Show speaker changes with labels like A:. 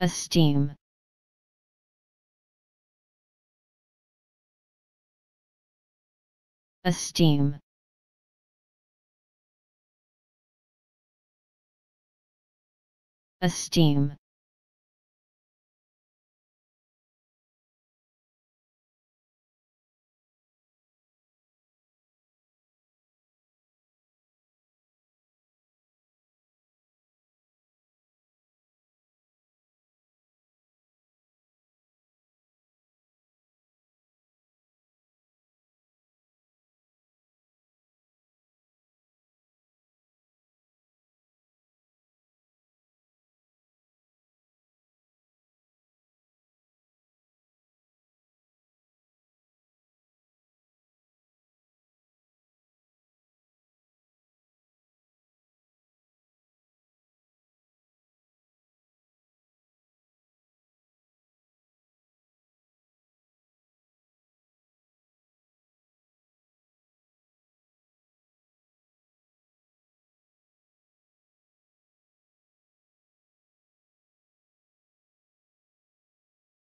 A: esteem. Esteem. Esteem.